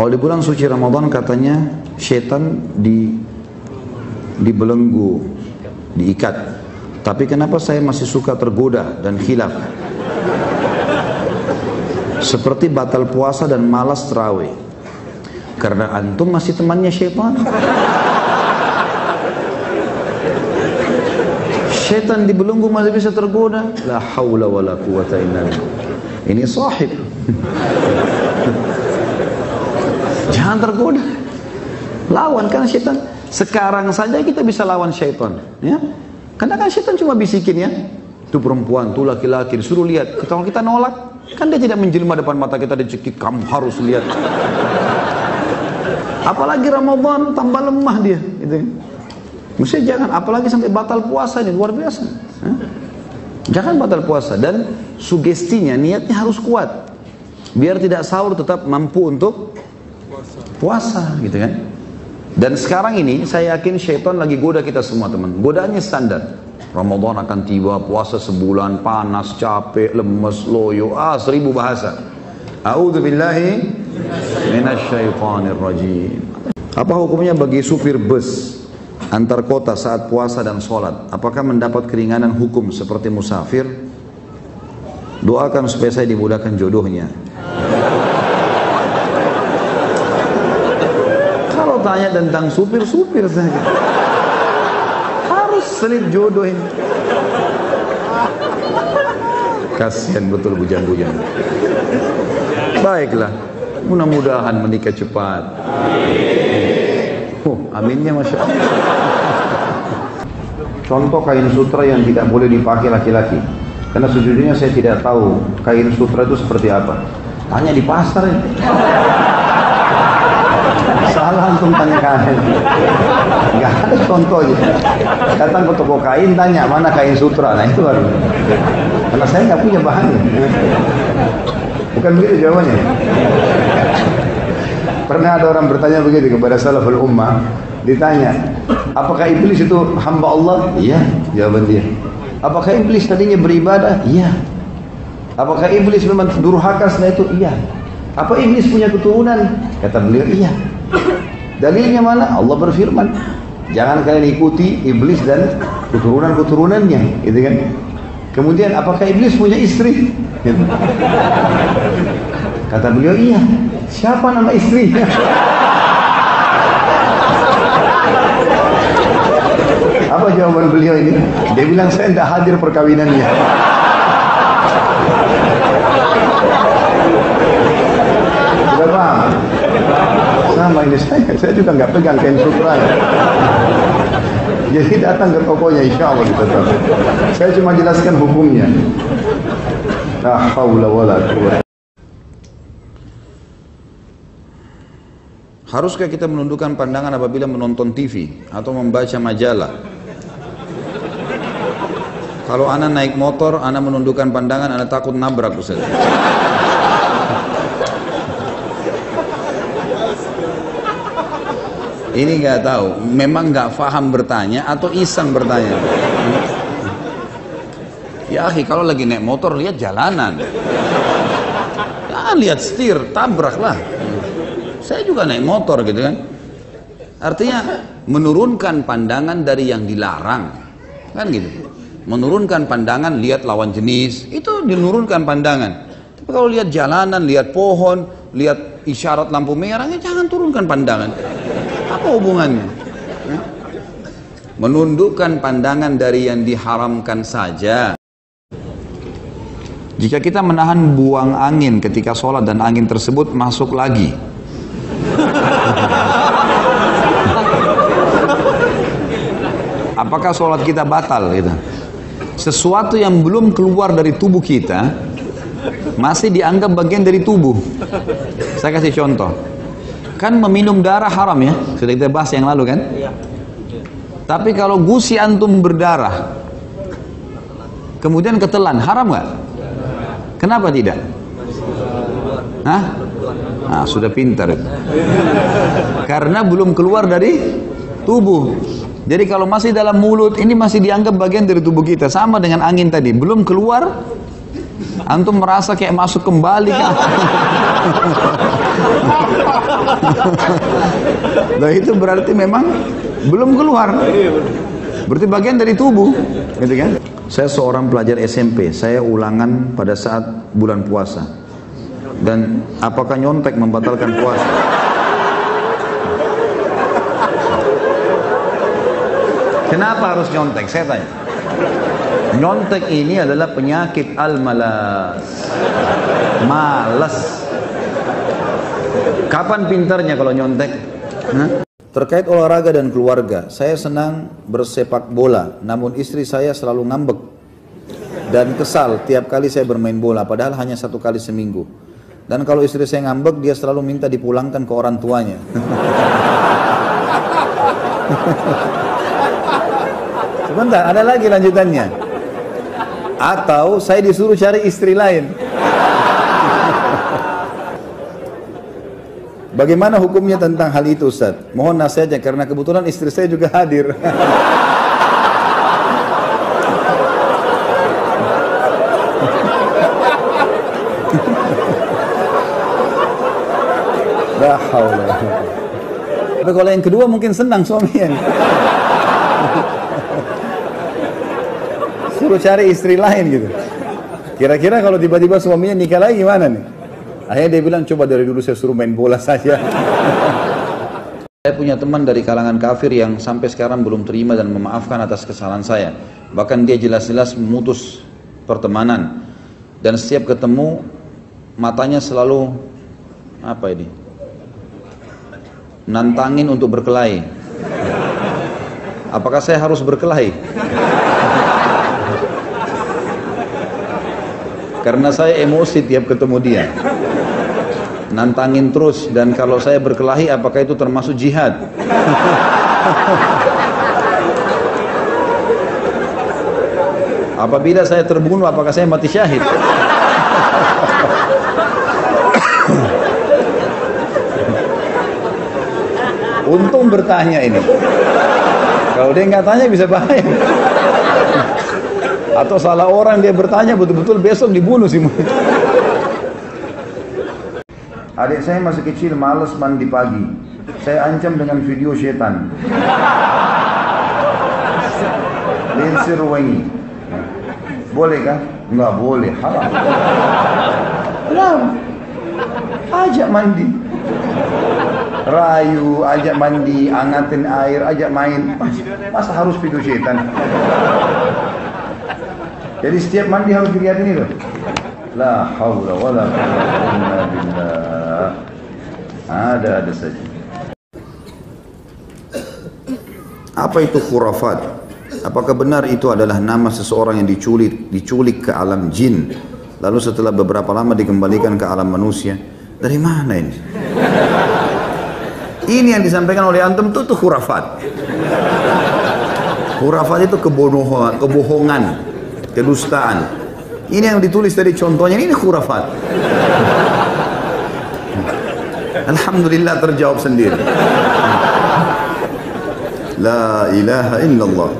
Kalau di bulan suci Ramadan katanya setan di dibelenggu, diikat. Tapi kenapa saya masih suka tergoda dan khilaf? Seperti batal puasa dan malas terawih. Karena antum masih temannya syaitan. Syaitan dibelenggu masih bisa tergoda. La haula wa la quwata illa. Ini sahib. Jangan tergoda. Lawan kan syaitan. Sekarang saja kita bisa lawan syaitan. Ya? Karena kan syaitan cuma bisikin ya. Itu perempuan, itu laki-laki, disuruh lihat. Kalau kita nolak, kan dia tidak menjelma depan mata kita dicekik. Kamu harus lihat. Apalagi Ramadan tambah lemah dia. Gitu. Mesti jangan, apalagi sampai batal puasa ini luar biasa. Jangan batal puasa dan sugestinya niatnya harus kuat. Biar tidak sahur tetap mampu untuk puasa gitu kan. Dan sekarang ini saya yakin syaitan lagi goda kita semua teman. Godaannya standar. Ramadan akan tiba, puasa sebulan, panas, capek, lemes, loyo, ah seribu bahasa. A'udzu billahi minasyaitonir rajim. Apa hukumnya bagi supir bus antar kota saat puasa dan sholat? Apakah mendapat keringanan hukum seperti musafir? Doakan supaya saya dimudahkan jodohnya. Kalau tanya tentang supir-supir saja. Harus selip jodoh ini. Kasihan betul bujang-bujang. Baiklah, mudah-mudahan menikah cepat. Oh, aminnya Masya Allah. Contoh kain sutra yang tidak boleh dipakai laki-laki. Karena sejujurnya saya tidak tahu kain sutra itu seperti apa. Tanya di pasar ya. Salah antum tanya kain. Gak ada contohnya. Datang ke toko kain tanya mana kain sutra. Nah itu baru. Karena saya nggak punya bahannya. Bukan begitu jawabannya. Pernah ada orang bertanya begitu kepada salaful ummah, ditanya, apakah iblis itu hamba Allah? Iya, jawaban dia. Apakah iblis tadinya beribadah? Iya. Apakah iblis memang durhaka setelah itu? Iya. Apa iblis punya keturunan? Kata beliau, iya. Dalilnya mana? Allah berfirman, jangan kalian ikuti iblis dan keturunan-keturunannya, gitu kan? Kemudian apakah iblis punya istri? Gitu. Kata beliau, iya. Siapa nama istrinya? Apa jawaban beliau ini? Dia bilang, saya tidak hadir perkawinannya. Sudah? Sama ini saya, saya juga nggak pegang kain sutra. Jadi datang ke tokonya, insya Allah kita tahu. Saya cuma jelaskan hukumnya. La haula wala Haruskah kita menundukkan pandangan apabila menonton TV atau membaca majalah? Kalau anak naik motor, anak menundukkan pandangan, anak takut nabrak Ustaz. Ini nggak tahu, memang nggak faham bertanya atau iseng bertanya. Ya akhi, kalau lagi naik motor lihat jalanan. Jangan lihat setir, tabraklah. Saya juga naik motor gitu kan. Artinya menurunkan pandangan dari yang dilarang. Kan gitu. Menurunkan pandangan lihat lawan jenis, itu menurunkan pandangan. Tapi kalau lihat jalanan, lihat pohon, lihat isyarat lampu merahnya jangan turunkan pandangan. Apa hubungannya? Menundukkan pandangan dari yang diharamkan saja. Jika kita menahan buang angin ketika sholat dan angin tersebut masuk lagi, apakah sholat kita batal gitu? Sesuatu yang belum keluar dari tubuh kita masih dianggap bagian dari tubuh. Saya kasih contoh. Kan meminum darah haram ya, sudah kita bahas yang lalu kan? Tapi kalau gusi antum berdarah, kemudian ketelan, haram nggak? Kenapa tidak? Hah? Nah, sudah pintar. Karena belum keluar dari tubuh. Jadi kalau masih dalam mulut, ini masih dianggap bagian dari tubuh kita. Sama dengan angin tadi. Belum keluar, antum merasa kayak masuk kembali kan? nah itu berarti memang belum keluar. Berarti bagian dari tubuh, gitu kan? Saya seorang pelajar SMP, saya ulangan pada saat bulan puasa. Dan apakah nyontek membatalkan puasa? Kenapa harus nyontek? Saya tanya. Nyontek ini adalah penyakit al-malas. Malas. Kapan pintarnya kalau nyontek? Hah? Terkait olahraga dan keluarga, saya senang bersepak bola, namun istri saya selalu ngambek dan kesal tiap kali saya bermain bola, padahal hanya satu kali seminggu. Dan kalau istri saya ngambek, dia selalu minta dipulangkan ke orang tuanya. Sebentar, ada lagi lanjutannya. Atau saya disuruh cari istri lain. Bagaimana hukumnya tentang hal itu Ustaz? Mohon nasihatnya karena kebetulan istri saya juga hadir. Tapi kalau yang kedua mungkin senang suaminya. Suruh cari istri lain gitu. Kira-kira kalau tiba-tiba suaminya nikah lagi gimana nih? Akhirnya dia bilang coba dari dulu saya suruh main bola saja. Saya punya teman dari kalangan kafir yang sampai sekarang belum terima dan memaafkan atas kesalahan saya. Bahkan dia jelas-jelas memutus pertemanan. Dan setiap ketemu matanya selalu apa ini? Nantangin untuk berkelahi. Apakah saya harus berkelahi? Karena saya emosi tiap ketemu dia. Nantangin terus dan kalau saya berkelahi apakah itu termasuk jihad? Apabila saya terbunuh apakah saya mati syahid? Untung bertanya ini. Kalau dia nggak tanya bisa bahaya. Atau salah orang dia bertanya betul-betul besok dibunuh sih. Adik saya masih kecil males mandi pagi. Saya ancam dengan video setan. Linsir wangi. Boleh kan? Enggak boleh, haram. Kenapa? Ajak mandi. Rayu, ajak mandi, angatin air, ajak main. Masa harus video setan? Jadi setiap mandi harus dilihat ini loh. La haula wala quwwata illa billah. Ada ada saja. Apa itu khurafat? Apakah benar itu adalah nama seseorang yang diculik, diculik ke alam jin, lalu setelah beberapa lama dikembalikan ke alam manusia? Dari mana ini? Ini yang disampaikan oleh antum itu tuh khurafat. Khurafat itu kebohongan, kebohongan kedustaan. Ini yang ditulis dari contohnya ini khurafat. Alhamdulillah terjawab sendiri. La ilaha illallah.